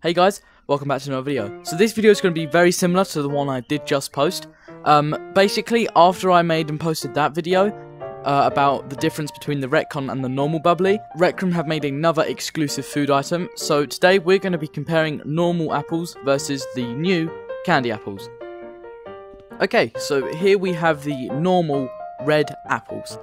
Hey guys, welcome back to another video. So this video is going to be very similar to the one I did just post. Um, basically, after I made and posted that video uh, about the difference between the RecCon and the normal bubbly, Room have made another exclusive food item. So today we're going to be comparing normal apples versus the new candy apples. Okay, so here we have the normal red apples.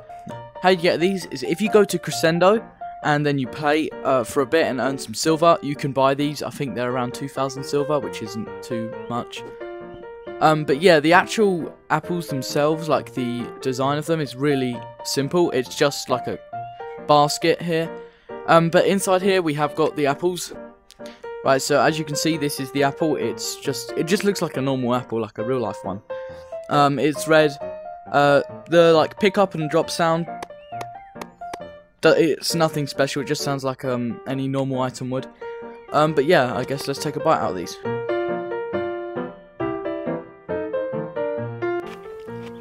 How you get these is if you go to Crescendo and then you play uh, for a bit and earn some silver. You can buy these. I think they're around 2,000 silver, which isn't too much. Um, but yeah, the actual apples themselves, like the design of them, is really simple. It's just like a basket here. Um, but inside here we have got the apples. Right, so as you can see, this is the apple. It's just, it just looks like a normal apple, like a real life one. Um, it's red. Uh, the like pick up and drop sound it's nothing special, it just sounds like um, any normal item would. Um, but yeah, I guess let's take a bite out of these.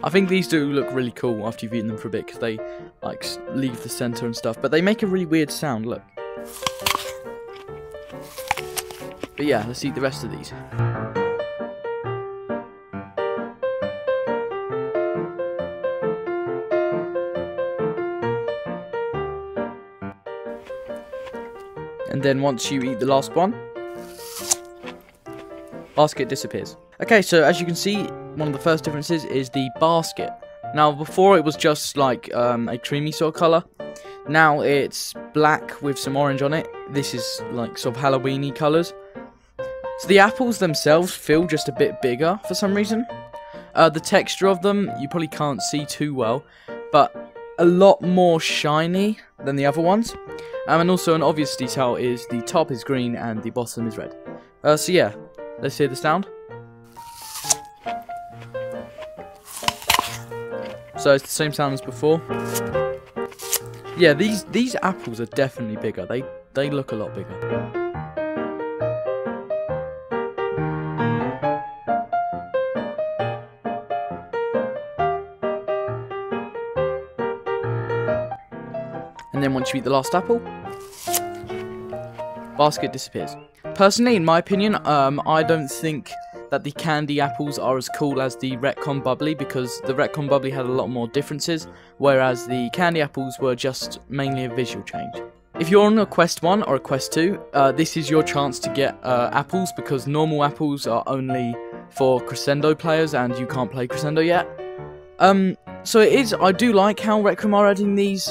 I think these do look really cool after you've eaten them for a bit, because they like leave the center and stuff, but they make a really weird sound, look. But yeah, let's eat the rest of these. And then once you eat the last one, basket disappears. Okay, so as you can see, one of the first differences is the basket. Now, before it was just like um, a creamy sort of colour. Now it's black with some orange on it. This is like sort of Halloweeny colours. So the apples themselves feel just a bit bigger for some reason. Uh, the texture of them, you probably can't see too well, but a lot more shiny than the other ones. Um, and also an obvious detail is the top is green and the bottom is red. Uh, so yeah, let's hear the sound. So it's the same sound as before. Yeah, these these apples are definitely bigger. They they look a lot bigger. And then once you eat the last apple, basket disappears. Personally, in my opinion, um, I don't think that the candy apples are as cool as the RecCon Bubbly because the RecCon Bubbly had a lot more differences, whereas the candy apples were just mainly a visual change. If you're on a Quest 1 or a Quest 2, uh, this is your chance to get uh, apples because normal apples are only for Crescendo players and you can't play Crescendo yet. Um, so it is, I do like how Room are adding these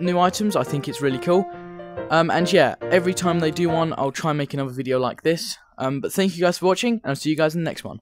new items. I think it's really cool. Um, and yeah, every time they do one, I'll try and make another video like this. Um, but thank you guys for watching, and I'll see you guys in the next one.